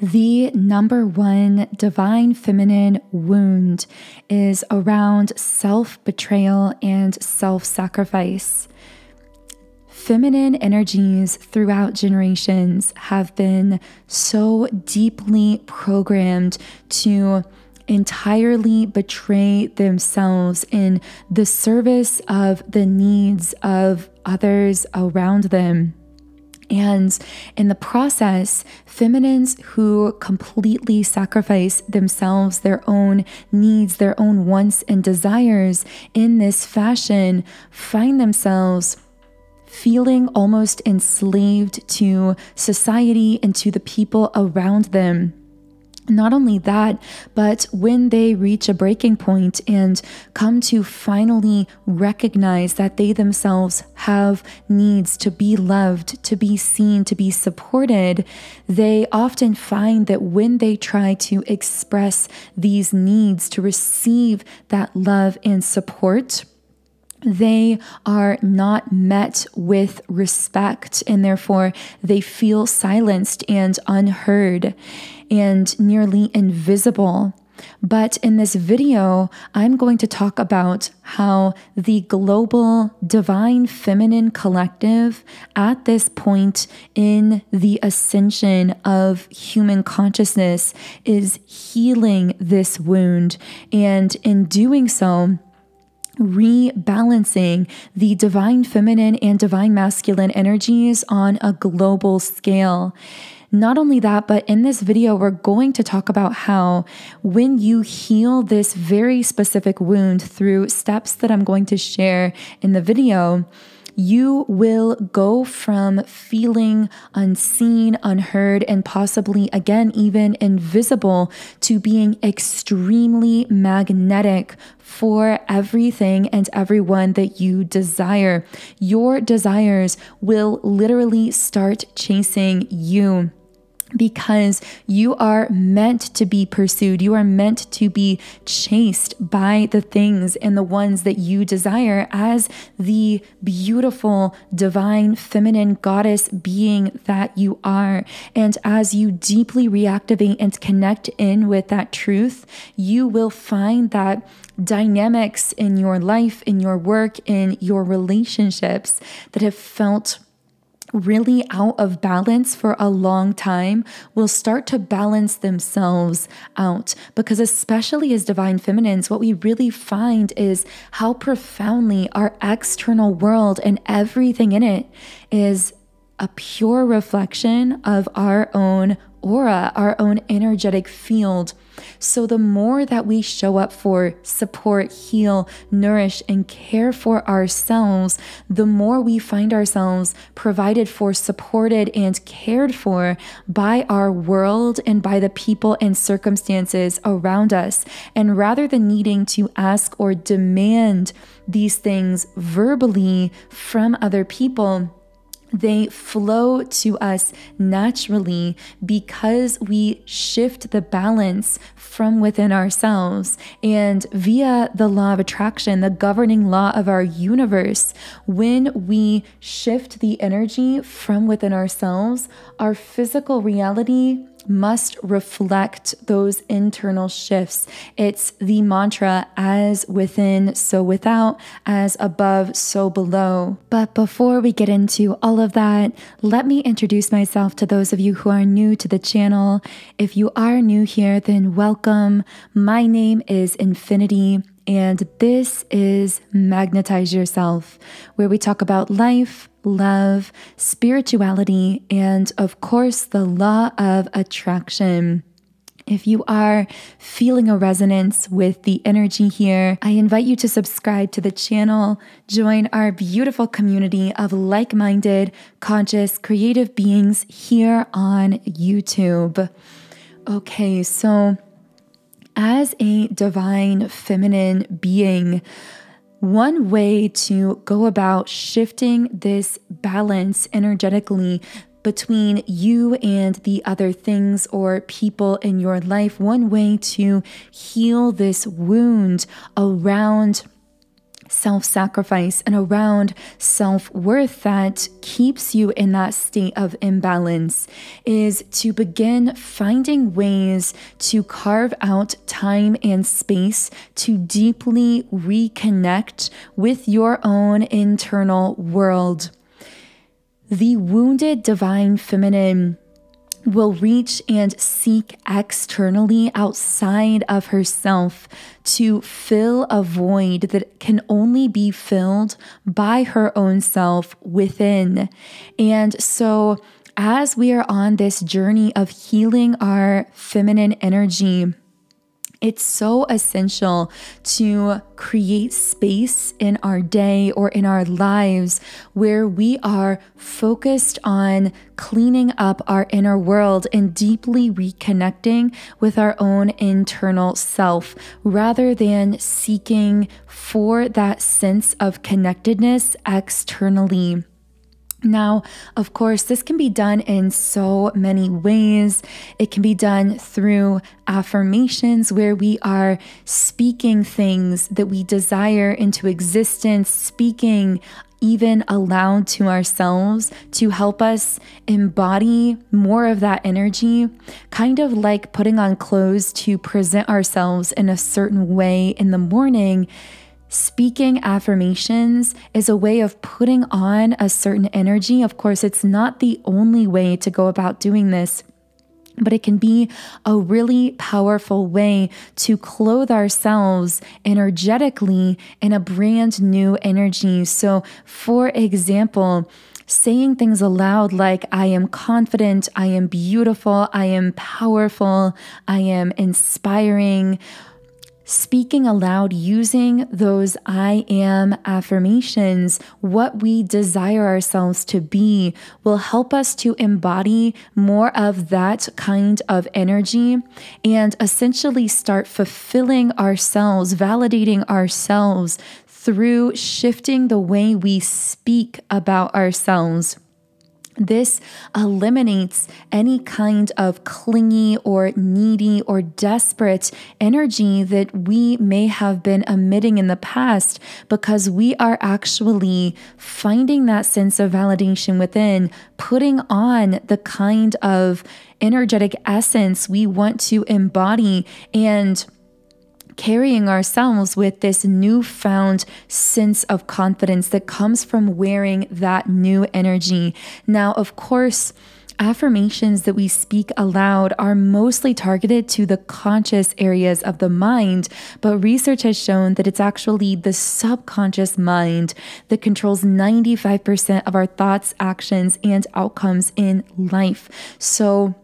The number one divine feminine wound is around self betrayal and self sacrifice. Feminine energies throughout generations have been so deeply programmed to entirely betray themselves in the service of the needs of others around them. And in the process, feminines who completely sacrifice themselves, their own needs, their own wants and desires in this fashion find themselves feeling almost enslaved to society and to the people around them. Not only that, but when they reach a breaking point and come to finally recognize that they themselves have needs to be loved, to be seen, to be supported, they often find that when they try to express these needs to receive that love and support, they are not met with respect and therefore they feel silenced and unheard and nearly invisible. But in this video, I'm going to talk about how the global divine feminine collective at this point in the ascension of human consciousness is healing this wound. And in doing so, rebalancing the divine feminine and divine masculine energies on a global scale. Not only that, but in this video, we're going to talk about how when you heal this very specific wound through steps that I'm going to share in the video, you will go from feeling unseen, unheard, and possibly again, even invisible to being extremely magnetic for everything and everyone that you desire. Your desires will literally start chasing you because you are meant to be pursued. You are meant to be chased by the things and the ones that you desire as the beautiful, divine, feminine goddess being that you are. And as you deeply reactivate and connect in with that truth, you will find that dynamics in your life, in your work, in your relationships that have felt really out of balance for a long time will start to balance themselves out. Because, especially as divine feminines, what we really find is how profoundly our external world and everything in it is a pure reflection of our own aura, our own energetic field. So, the more that we show up for, support, heal, nourish, and care for ourselves, the more we find ourselves provided for, supported, and cared for by our world and by the people and circumstances around us. And rather than needing to ask or demand these things verbally from other people, they flow to us naturally because we shift the balance from within ourselves. And via the law of attraction, the governing law of our universe, when we shift the energy from within ourselves, our physical reality must reflect those internal shifts. It's the mantra as within, so without, as above, so below. But before we get into all of that, let me introduce myself to those of you who are new to the channel. If you are new here, then welcome. My name is Infinity. And this is Magnetize Yourself, where we talk about life, love, spirituality, and of course, the law of attraction. If you are feeling a resonance with the energy here, I invite you to subscribe to the channel, join our beautiful community of like minded, conscious, creative beings here on YouTube. Okay, so as a divine feminine being, one way to go about shifting this balance energetically between you and the other things or people in your life, one way to heal this wound around self sacrifice and around self worth that keeps you in that state of imbalance is to begin finding ways to carve out time and space to deeply reconnect with your own internal world. The wounded divine feminine will reach and seek externally outside of herself to fill a void that can only be filled by her own self within. And so, as we are on this journey of healing our feminine energy, it's so essential to create space in our day or in our lives where we are focused on cleaning up our inner world and deeply reconnecting with our own internal self rather than seeking for that sense of connectedness externally. Now, of course, this can be done in so many ways. It can be done through affirmations where we are speaking things that we desire into existence, speaking even aloud to ourselves to help us embody more of that energy, kind of like putting on clothes to present ourselves in a certain way in the morning Speaking affirmations is a way of putting on a certain energy. Of course, it's not the only way to go about doing this. But it can be a really powerful way to clothe ourselves energetically in a brand new energy. So, for example, saying things aloud like, I am confident, I am beautiful, I am powerful, I am inspiring speaking aloud using those I am affirmations, what we desire ourselves to be, will help us to embody more of that kind of energy and essentially start fulfilling ourselves, validating ourselves through shifting the way we speak about ourselves. This eliminates any kind of clingy or needy or desperate energy that we may have been emitting in the past because we are actually finding that sense of validation within, putting on the kind of energetic essence we want to embody and carrying ourselves with this newfound sense of confidence that comes from wearing that new energy. Now, of course, affirmations that we speak aloud are mostly targeted to the conscious areas of the mind, but research has shown that it's actually the subconscious mind that controls 95% of our thoughts, actions, and outcomes in life. So,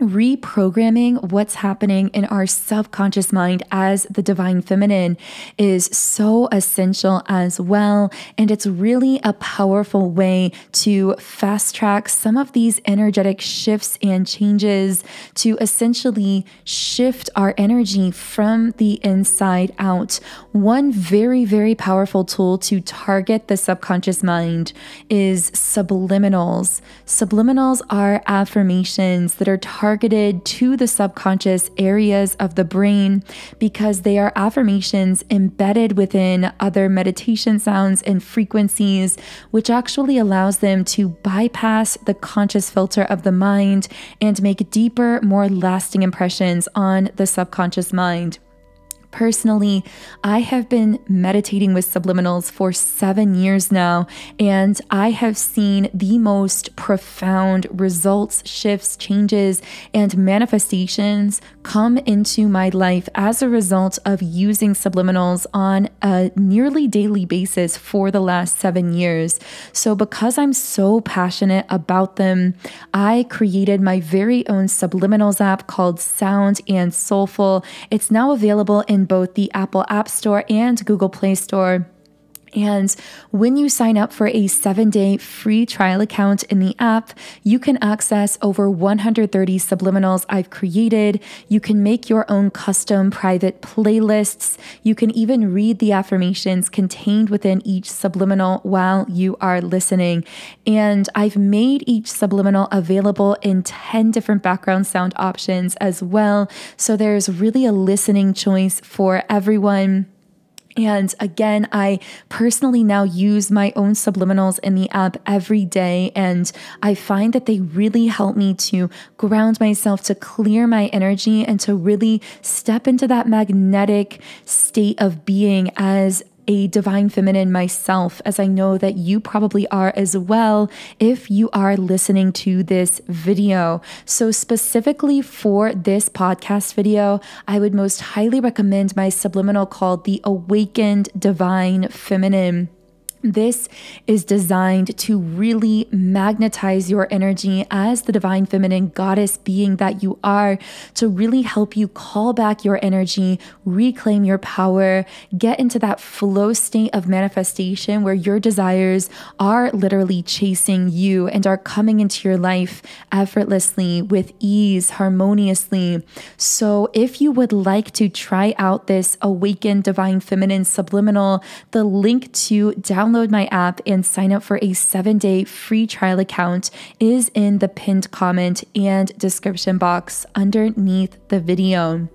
reprogramming what's happening in our subconscious mind as the divine feminine is so essential as well. And it's really a powerful way to fast track some of these energetic shifts and changes to essentially shift our energy from the inside out. One very, very powerful tool to target the subconscious mind is subliminals. Subliminals are affirmations that are targeted targeted to the subconscious areas of the brain because they are affirmations embedded within other meditation sounds and frequencies, which actually allows them to bypass the conscious filter of the mind and make deeper, more lasting impressions on the subconscious mind. Personally, I have been meditating with subliminals for seven years now, and I have seen the most profound results, shifts, changes, and manifestations come into my life as a result of using subliminals on a nearly daily basis for the last seven years. So, because I'm so passionate about them, I created my very own subliminals app called Sound and Soulful. It's now available in both the Apple App Store and Google Play Store. And when you sign up for a seven day free trial account in the app, you can access over 130 subliminals I've created. You can make your own custom private playlists. You can even read the affirmations contained within each subliminal while you are listening. And I've made each subliminal available in 10 different background sound options as well. So there's really a listening choice for everyone. And again, I personally now use my own subliminals in the app every day. And I find that they really help me to ground myself, to clear my energy, and to really step into that magnetic state of being as a divine feminine myself, as I know that you probably are as well if you are listening to this video. So, specifically for this podcast video, I would most highly recommend my subliminal called The Awakened Divine Feminine. This is designed to really magnetize your energy as the divine feminine goddess being that you are, to really help you call back your energy, reclaim your power, get into that flow state of manifestation where your desires are literally chasing you and are coming into your life effortlessly, with ease, harmoniously. So, if you would like to try out this awakened divine feminine subliminal, the link to download download my app and sign up for a seven day free trial account is in the pinned comment and description box underneath the video.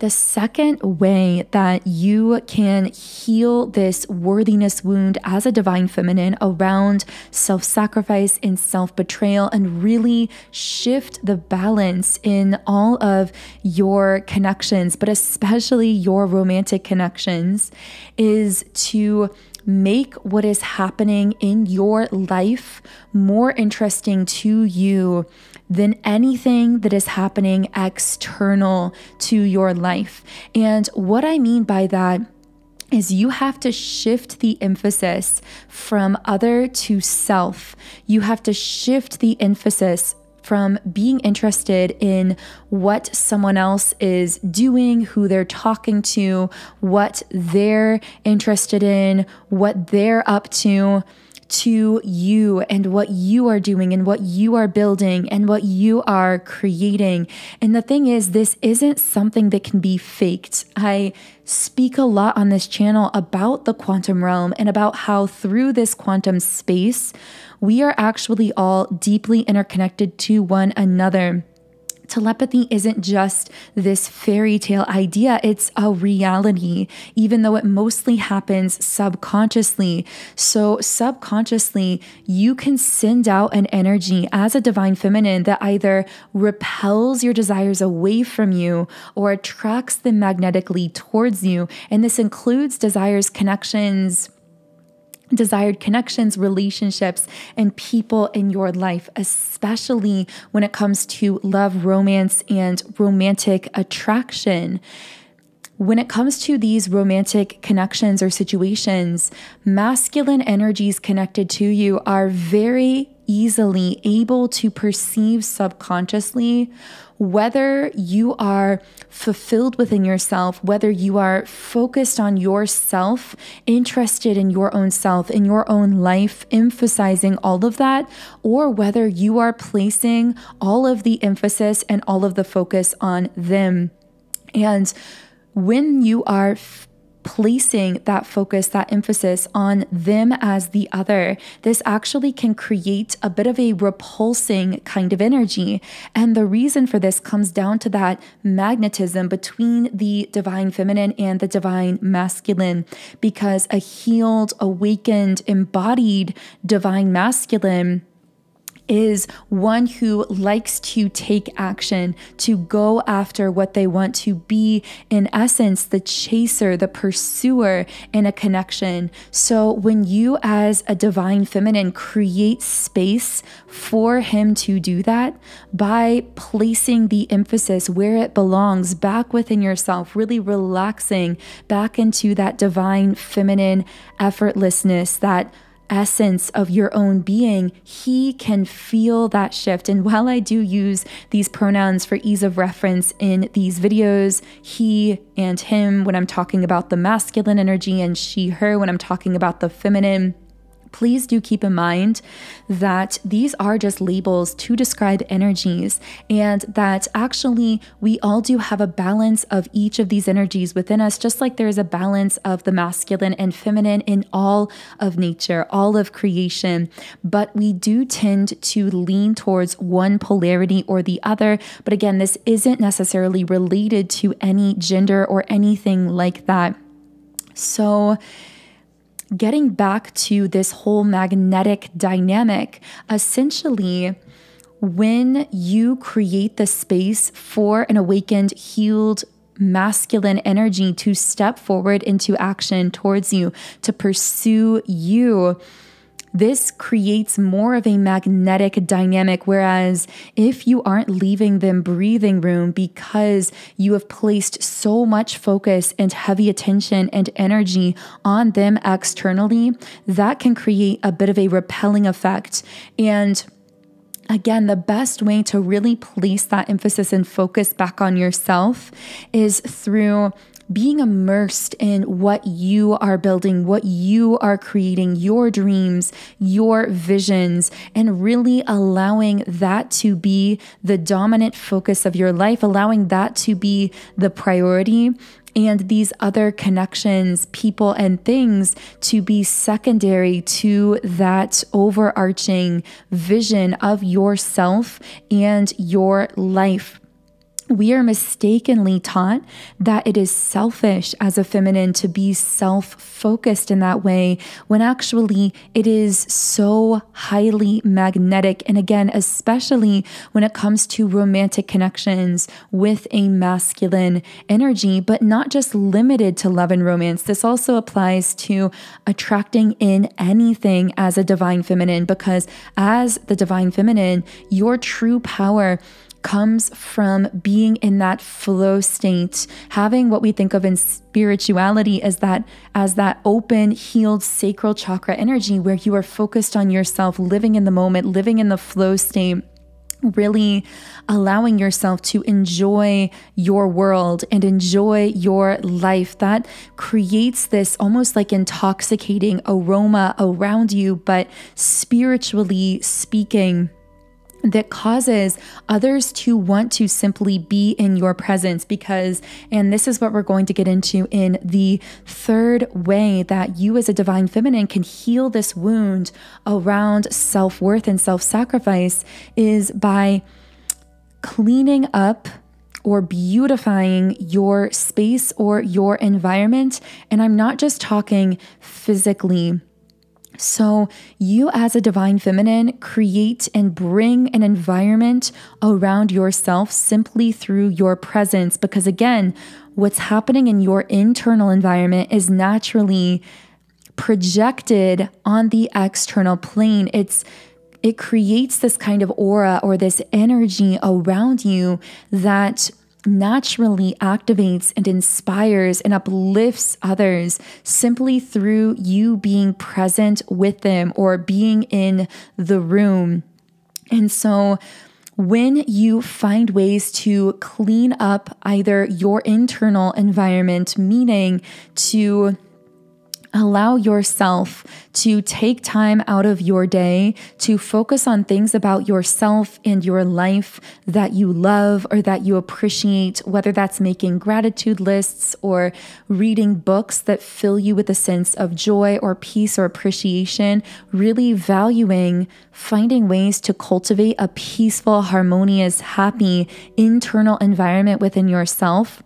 The second way that you can heal this worthiness wound as a divine feminine around self sacrifice and self betrayal and really shift the balance in all of your connections, but especially your romantic connections, is to make what is happening in your life more interesting to you than anything that is happening external to your life. And what I mean by that is you have to shift the emphasis from other to self. You have to shift the emphasis from being interested in what someone else is doing, who they're talking to, what they're interested in, what they're up to to you and what you are doing and what you are building and what you are creating. And the thing is, this isn't something that can be faked. I speak a lot on this channel about the quantum realm and about how through this quantum space, we are actually all deeply interconnected to one another. Telepathy isn't just this fairy tale idea, it's a reality, even though it mostly happens subconsciously. So, subconsciously, you can send out an energy as a divine feminine that either repels your desires away from you or attracts them magnetically towards you. And this includes desires, connections, desired connections, relationships, and people in your life, especially when it comes to love, romance, and romantic attraction. When it comes to these romantic connections or situations, masculine energies connected to you are very easily able to perceive subconsciously whether you are fulfilled within yourself, whether you are focused on yourself, interested in your own self, in your own life, emphasizing all of that, or whether you are placing all of the emphasis and all of the focus on them. And when you are f- placing that focus, that emphasis on them as the other, this actually can create a bit of a repulsing kind of energy. And the reason for this comes down to that magnetism between the divine feminine and the divine masculine, because a healed, awakened, embodied divine masculine is one who likes to take action, to go after what they want to be, in essence, the chaser, the pursuer in a connection. So when you, as a divine feminine, create space for him to do that by placing the emphasis where it belongs back within yourself, really relaxing back into that divine feminine effortlessness, that essence of your own being, he can feel that shift. And while I do use these pronouns for ease of reference in these videos, he and him when I'm talking about the masculine energy, and she, her when I'm talking about the feminine please do keep in mind that these are just labels to describe energies, and that actually we all do have a balance of each of these energies within us, just like there is a balance of the masculine and feminine in all of nature, all of creation. But we do tend to lean towards one polarity or the other. But again, this isn't necessarily related to any gender or anything like that. So, getting back to this whole magnetic dynamic, essentially, when you create the space for an awakened, healed, masculine energy to step forward into action towards you, to pursue you, this creates more of a magnetic dynamic. Whereas if you aren't leaving them breathing room because you have placed so much focus and heavy attention and energy on them externally, that can create a bit of a repelling effect. And Again, the best way to really place that emphasis and focus back on yourself is through being immersed in what you are building, what you are creating, your dreams, your visions, and really allowing that to be the dominant focus of your life, allowing that to be the priority and these other connections, people, and things to be secondary to that overarching vision of yourself and your life we are mistakenly taught that it is selfish as a feminine to be self focused in that way, when actually it is so highly magnetic. And again, especially when it comes to romantic connections with a masculine energy, but not just limited to love and romance. This also applies to attracting in anything as a divine feminine, because as the divine feminine, your true power comes from being in that flow state, having what we think of in spirituality as that as that open, healed sacral chakra energy where you are focused on yourself, living in the moment, living in the flow state really allowing yourself to enjoy your world and enjoy your life. That creates this almost like intoxicating aroma around you, but spiritually speaking, that causes others to want to simply be in your presence because, and this is what we're going to get into in the third way that you as a divine feminine can heal this wound around self worth and self sacrifice is by cleaning up or beautifying your space or your environment. And I'm not just talking physically so, you as a divine feminine create and bring an environment around yourself simply through your presence. Because again, what's happening in your internal environment is naturally projected on the external plane. It's it creates this kind of aura or this energy around you that naturally activates and inspires and uplifts others simply through you being present with them or being in the room. And so, when you find ways to clean up either your internal environment, meaning to Allow yourself to take time out of your day to focus on things about yourself and your life that you love or that you appreciate, whether that's making gratitude lists or reading books that fill you with a sense of joy or peace or appreciation, really valuing finding ways to cultivate a peaceful, harmonious, happy internal environment within yourself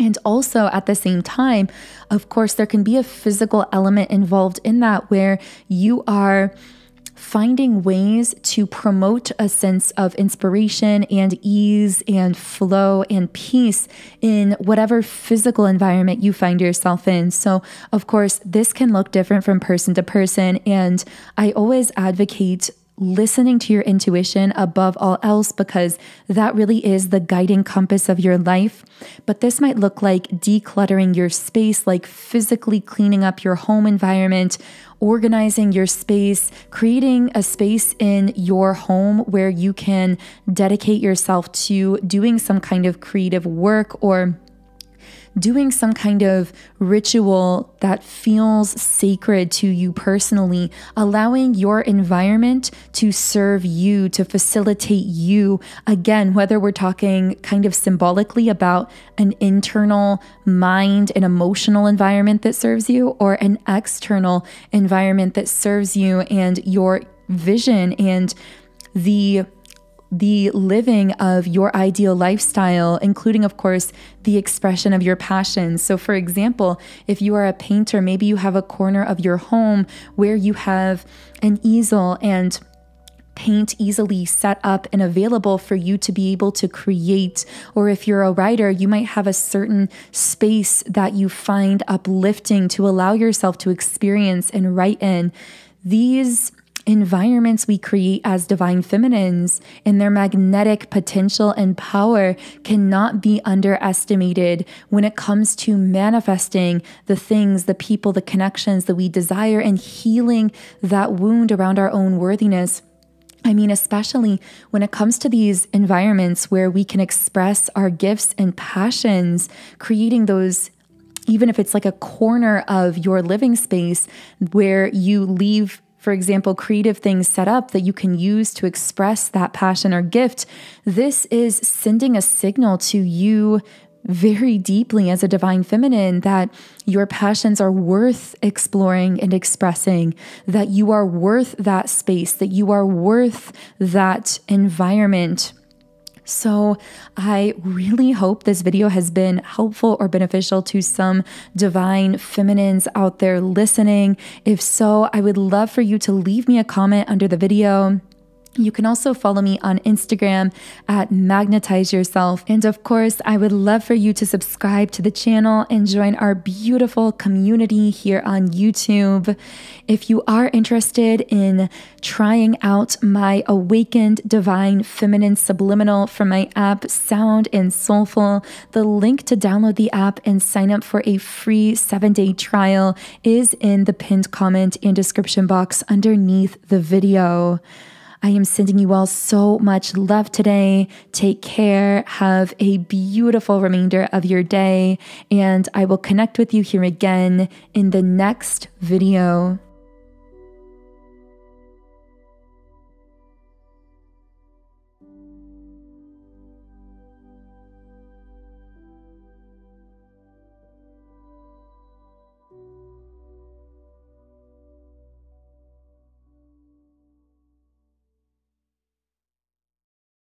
and also at the same time, of course, there can be a physical element involved in that where you are finding ways to promote a sense of inspiration and ease and flow and peace in whatever physical environment you find yourself in. So, of course, this can look different from person to person. And I always advocate listening to your intuition above all else because that really is the guiding compass of your life. But this might look like decluttering your space, like physically cleaning up your home environment, organizing your space, creating a space in your home where you can dedicate yourself to doing some kind of creative work or doing some kind of ritual that feels sacred to you personally, allowing your environment to serve you, to facilitate you. Again, whether we're talking kind of symbolically about an internal mind and emotional environment that serves you, or an external environment that serves you and your vision and the the living of your ideal lifestyle, including, of course, the expression of your passions. So, for example, if you are a painter, maybe you have a corner of your home where you have an easel and paint easily set up and available for you to be able to create. Or if you're a writer, you might have a certain space that you find uplifting to allow yourself to experience and write in. These environments we create as divine feminines and their magnetic potential and power cannot be underestimated when it comes to manifesting the things, the people, the connections that we desire and healing that wound around our own worthiness. I mean, especially when it comes to these environments where we can express our gifts and passions, creating those, even if it's like a corner of your living space where you leave, for example, creative things set up that you can use to express that passion or gift, this is sending a signal to you very deeply as a divine feminine that your passions are worth exploring and expressing, that you are worth that space, that you are worth that environment. So, I really hope this video has been helpful or beneficial to some divine feminines out there listening. If so, I would love for you to leave me a comment under the video you can also follow me on Instagram at Magnetize Yourself. And of course, I would love for you to subscribe to the channel and join our beautiful community here on YouTube. If you are interested in trying out my Awakened Divine Feminine Subliminal from my app, Sound and Soulful, the link to download the app and sign up for a free seven day trial is in the pinned comment and description box underneath the video. I am sending you all so much love today. Take care. Have a beautiful remainder of your day. And I will connect with you here again in the next video.